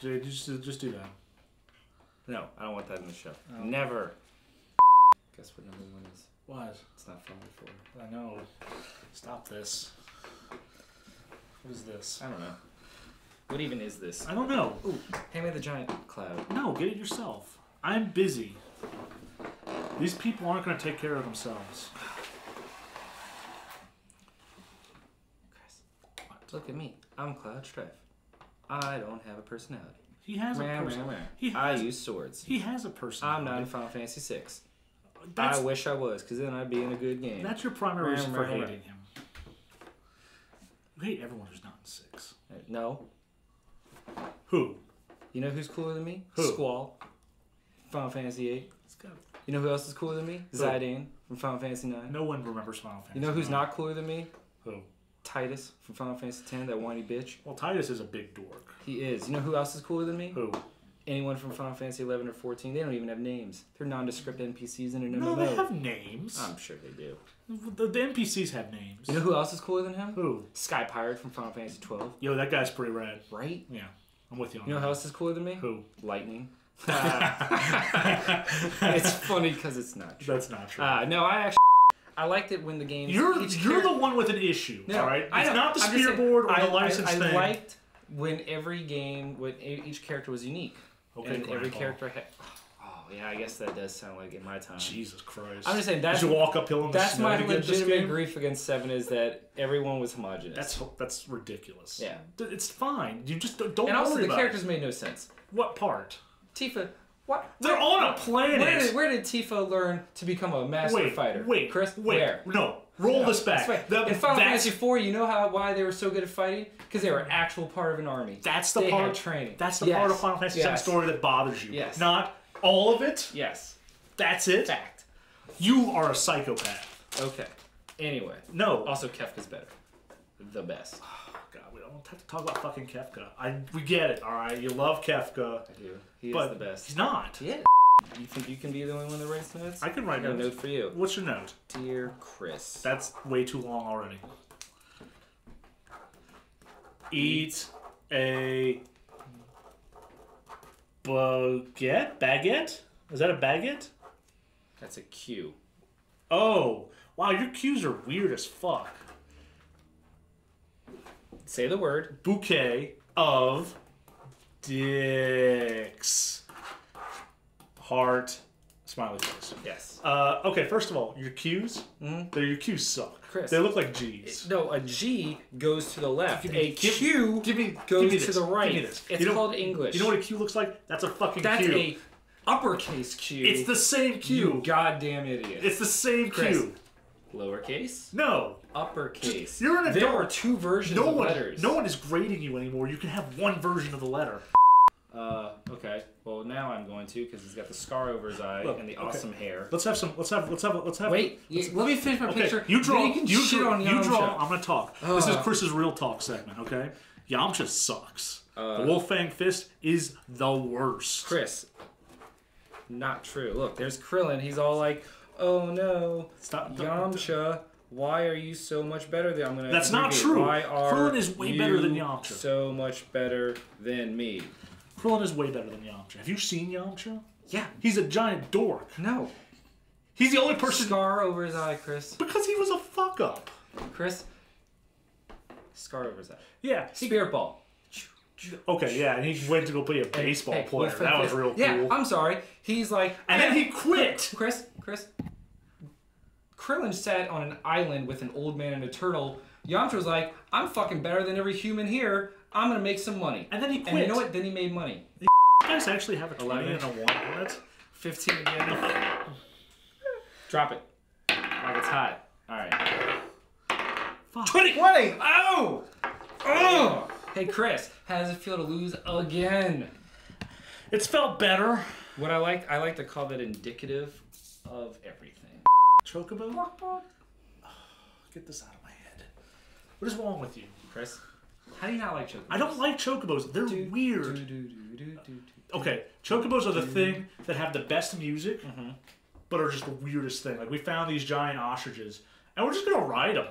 Ju- Just, just do that. No, I don't want that in the show. Oh. Never. Guess what number one is? What? It's not found before. I know. Stop this. What is this? I don't know. What even is this? I don't know. Ooh, Hand me the giant cloud. No, get it yourself. I'm busy. These people aren't going to take care of themselves. Chris, look at me. I'm Cloud Strife. I don't have a personality. He has a Rah, person. rah, rah. He I use swords. he has a personality. I'm not in Final Fantasy VI. That's, I wish I was, because then I'd be in a good game. that's your primary reason for hating him. You hate everyone who's not in six. No. Who? You know who's cooler than me? Who? Squall. Final Fantasy VIII. Let's go. You know who else is cooler than me? Who? Zidane from Final Fantasy IX. No one remembers Final Fantasy. You know who's IX. not cooler than me? Who? Tidus from Final Fantasy X, that whiny bitch. Well, Tidus is a big dork. He is. You know who else is cooler than me? Who? Anyone from Final Fantasy 11 or 14. They don't even have names. They're nondescript NPCs in an No, MMO. they have names. I'm sure they do. The, the NPCs have names. You know who else is cooler than him? Who? Sky Pirate from Final Fantasy 12. Yo, that guy's pretty rad. Right? Yeah, I'm with you on You know that. who else is cooler than me? Who? Lightning. it's funny because it's not true. That's not true. Uh, no, I actually I liked it when the games. you're you're the one with an issue. No, all right, I it's know. not the I'm just saying, spearboard or I, the license I, I thing. liked when every game, when each character was unique, Okay, and every character had. Oh yeah, I guess that does sound like in my time. Jesus Christ! I'm just saying Did that's you walk uphill in the that's my to get this legitimate grief against Seven is that everyone was homogenous. That's that's ridiculous. Yeah. It's fine. You just don't, don't and also worry the about characters it. made no sense. What part? Tifa, what? They're on a planet. Where did, where did Tifa learn to become a master wait, fighter? wait, Chris, wait. where? No, roll No, this back. right. The- in Final Fantasy IV, you know how why they were so good at fighting? Because they were an actual part of an army. that's the they part. had training. That's the Yes. part of Final Fantasy VII story that bothers you. Yes. Not all of it. Yes. That's it. Fact. You are a psychopath. Okay. Anyway, No. also Kefka's better. The best. We don't have to talk about fucking Kefka. I we get it. All right, you love Kefka, I do. He but is the best. he's not. Yeah. You think you can be the only one that writes notes? I can write I got a notes. note for you. What's your note? Dear Chris. That's way too long already. Eat a baguette. Baguette? Is that a baguette? That's a Q. Oh, wow! Your cues are weird as fuck. Say the word. Bouquet of dicks. Heart. Smiley face. Yes. Uh, okay, first of all, your cues. Mhm. They're your Q's suck. Chris. They look like G's. No, a G goes to the left. Give a me- give- Q Give me goes give me to the right. Give me this. It's You know- called English. You know what a Q looks like? That's a fucking That's Q. a uppercase Q. It's the same you Q. goddamn idiot. It's the same Chris. Q. Lowercase, No. uppercase. You're an There are two versions No of one, letters. no one is grading you anymore. You can have one version of the letter. Uh, okay. Well, now I'm going to because he's got the scar over his eye Look, and the okay. awesome hair. Let's have some. Let's have. Let's have. Let's have. Wait, let's- let me finish my okay, picture. You draw. Then you you shit draw. on you draw. I'm gonna talk. this is Uh. Chris's real talk segment. Okay. Yamcha sucks. Uh. the Wolf Fang Fist is the worst. Chris, not true. Look, there's Krillin. He's all like, "Oh no, Stop. Yamcha, why are you so much better than I'm gonna?" That's not true. Why are Krillin is way better than Yamcha. So much better than me. Krillin is way better than Yamcha. Have you seen Yamcha? Yeah. He's a giant dork. No. He's the only person Scar over his eye, Chris. because he was a fuck up. Chris. Scar over his eye. Yeah. Spirit ball. Okay, yeah, and he went to go be a baseball Hey, player. Wolf- That was real cool. Yeah, cool. I'm sorry. He's like, and then he quit. Chris, Chris. Krillin sat on an island with an old man and a turtle. Yamcha was like, I'm fucking better than every human here. I'm gonna make some money. And then he quit. And you know what? Then he made money. You guys actually have a 20 Eleven. and a 1 on it? 15 again. Drop it. Like it's hot. Alright. Fuck. 20! 20! Oh! Oh! Hey, Chris, how does it feel to lose again? It's felt better. What I like, I like to call that indicative of everything. Chocobo? Get this out of my head. What is wrong with you? Chris, how do you not like chocobos? I don't like chocobos. They're Do, weird. do, do. Okay, chocobos are the thing that have the best music, but are just the weirdest thing. Like we found these giant ostriches, and we're just gonna ride them,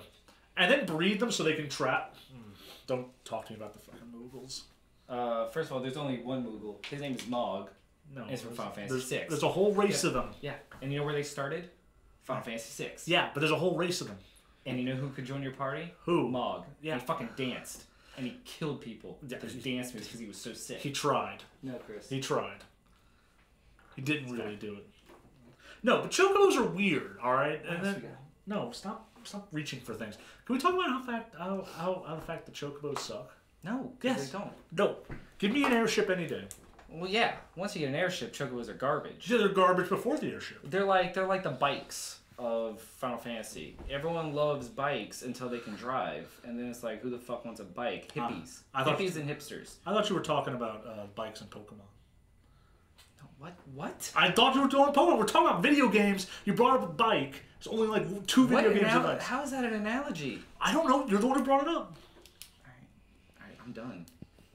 and then breed them so they can trap. Mm, Don't talk to me about the fucking Moogles. Uh, first of all, there's only one Moogle. His name is Mog. No, It's from Final Fantasy there's, VI. There's a whole race of them. Yeah. And you know where they started? Final Fantasy VI. Yeah, but there's a whole race of them. And you know who could join your party? Who? Mog. Yeah. He fucking danced. And he killed people. Yeah. His dance moves because he was so sick. He tried. no, Chris. He tried. He didn't really do it. No, but chocobos are weird. All right, and then no, stop, stop reaching for things. Can we talk about how fact how how, how the fact that chocobos suck? No, Yes. they don't. No, give me an airship any day. Well, yeah. Once you get an airship, chocobos are garbage. Yeah, They're garbage before the airship. They're like they're like the bikes of Final Fantasy. Everyone loves bikes until they can drive, and then it's like, who the fuck wants a bike? Ah, Hippies, I thought- hippies and hipsters. I thought you were talking about uh, bikes and Pokemon. No, what? What? I thought you were doing Pokemon. We're talking about video games. You brought up a bike. There's only like two What video games. anal- how is that an analogy? I don't know. You're the one who brought it up. All right, all right, I'm done.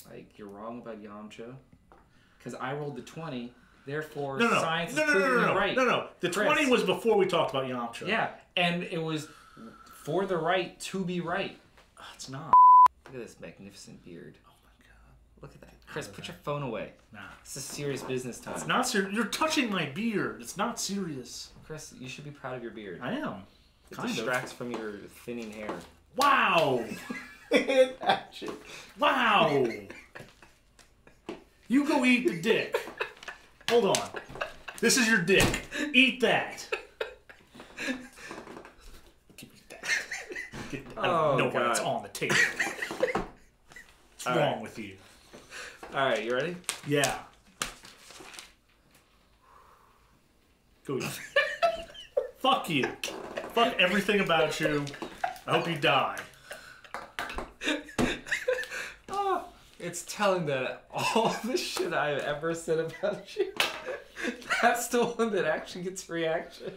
Like you're wrong about Yamcha, because I rolled the twenty. Therefore, No, no, science no, is no, no, no, no, right. no, no. The Chris. twenty was before we talked about Yamcha. Yeah, and it was for the right to be right. it's not. Look at this magnificent beard. Oh my god. Look at that. Chris, put your phone away. Nah. It's a serious business time. It's not serious. You're touching my beard. It's not serious. Chris, you should be proud of your beard. I am. It Kind of. distracts from your thinning hair. Wow. Wow. You go eat the dick. Hold on. This is your dick. Eat that. Give me that. Get- I don't Oh, know why it's on the table. What's All wrong right. with you? All right, you ready? Yeah. Go eat. Fuck you. Fuck everything about you. I hope you die. Oh, it's telling that all the shit I've ever said about you, that's the one that actually gets reaction.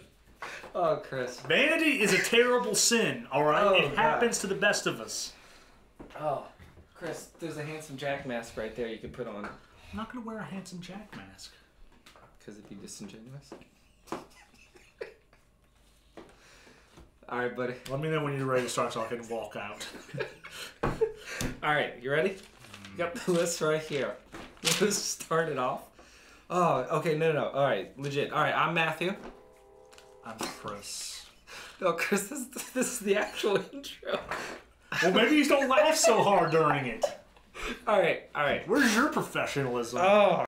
Oh, Chris. Vanity is a terrible sin, alright? Oh, it God. happens to the best of us. Oh, Chris, there's a handsome Jack mask right there you could put on. I'm not gonna wear a handsome Jack mask. Because it'd be disingenuous. All right, buddy. Let me know when you're ready to start talking and walk out. All right, you ready? You got the list right here. Let's start it off. Oh, okay, no, no, no. All right, legit. All right, I'm Matthew. I'm Chris. No, Chris, this, this is the actual intro. Well, maybe you don't laugh so hard during it. All right, all right. Where's your professionalism? Oh,